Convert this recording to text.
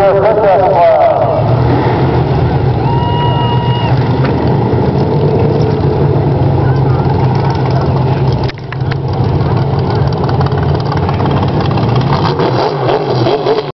Gracias.